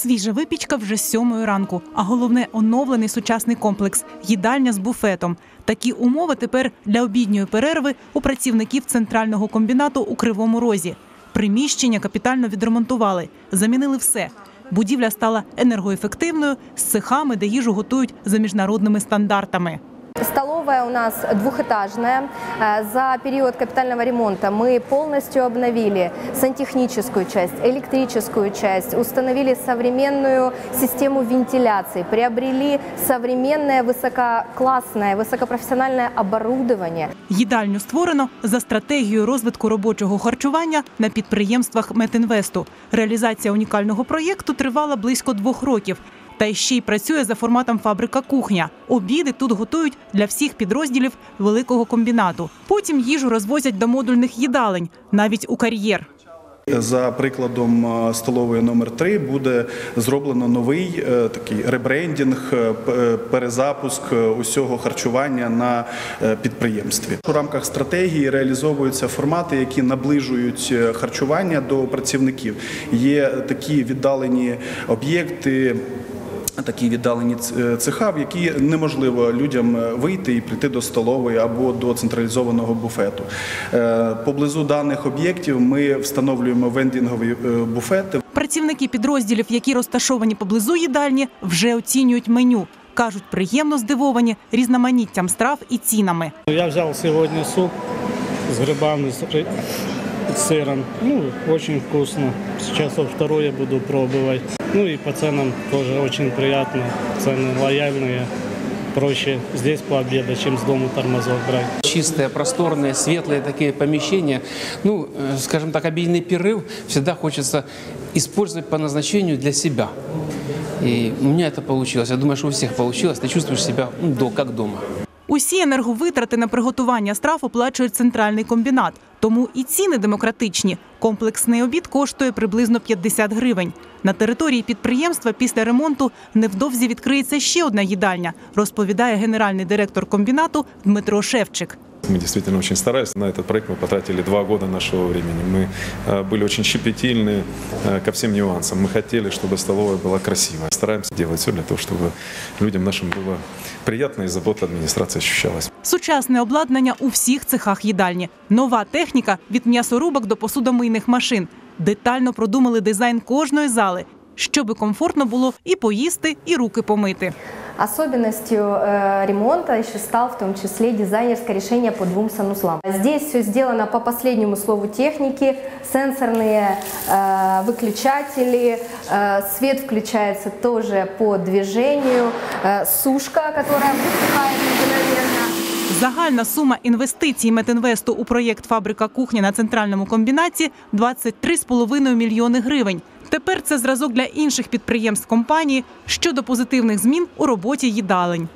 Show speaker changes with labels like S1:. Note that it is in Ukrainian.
S1: Свіжа випічка вже з сьомої ранку, а головне оновлений сучасний комплекс їдальня з буфетом. Такі умови тепер для обідньої перерви у працівників центрального комбінату у Кривому Розі. Приміщення капітально відремонтували, замінили все. Будівля стала енергоефективною з цехами, де їжу готують за міжнародними стандартами.
S2: Столовая у нас двухэтажная. Э, За период капитального ремонта мы полностью обновили сантехническую часть, электрическую часть, установили современную систему вентиляции, приобрели современное высококлассное, высокопрофессиональное оборудование.
S1: Їдальню створено за стратегією розвитку робочого харчування на підприємствах Метінвесту. Реалізація унікального проєкту тривала близько двох років. Та ще й працює за форматом фабрика кухня. Обіди тут готують для всіх підрозділів великого комбінату. Потім їжу розвозять до модульних їдалень, навіть у кар'єр.
S3: За прикладом столової номер 3 буде зроблено новий е, такий ребрендінг, е, е, перезапуск усього харчування на підприємстві. У рамках стратегії реалізовуються формати, які наближують харчування до працівників. Є такі віддалені об'єкти. Такі віддалені цеха, в які неможливо людям е, вийти і прийти до столової або до централізованого буфету. Е, Поблизу даних об'єктів ми встановлюємо вендінгові е, буфети.
S1: Працівники підрозділів, які розташовані поблизу їдальні, вже оцінюють меню. кажуть, приємно здивовані різноманіттям страв і цінами.
S4: Я взял сегодня суп с грибами, сыром. Ну, очень вкусно. Сейчас во второе буду пробовать. Ну и по ценам тоже очень приятно. Цены лояльные. Проще здесь пообедать, чем с дому тормозов брать.
S5: Чистые, просторные, светлые такие помещения. Ну, э, скажем так, обильный перерыв всегда хочется использовать по назначению для себя. И у меня это получилось. Я думаю, что у всех получилось. Ты чувствуешь себя ну, как дома.
S1: Усі енерговитрати на приготування страв оплачує центральний комбінат, тому і ціни демократичні. Комплексний обід коштує приблизно 50 гривень. На території підприємства після ремонту невдовзі відкриється ще одна їдальня, розповідає генеральний директор комбінату Дмитро Шевчик.
S6: Мы действительно очень старались. На этот проект мы потратили два года нашего времени. Мы э, были очень щепетильны э, ко всем нюансам. Мы хотели, чтобы столовая была красивая. Стараемся делать все для того, чтобы людям нашим было приятно и забота администрации ощущалась.
S1: Сучасне обладнання у всіх цехах їдальні. Нова техніка від м'ясорубок до посудомийних машин. Детально продумали дизайн кожної зали, щоби комфортно було і поїсти, і руки помити.
S2: Особенностью э, ремонта еще стал в том числе дизайнерское решение по двум санузлам. Здесь все сделано по последнему слову техники, сенсорные э, выключатели, э, свет включается тоже по движению, э, сушка, которая высыхает мгновенно.
S1: Загальна сума інвестицій Метінвесту у проєкт Фабрика кухня на центральному комбінаті 23,5 мільйони гривень. Тепер це зразок для інших підприємств компанії щодо позитивних змін у роботі їдалень.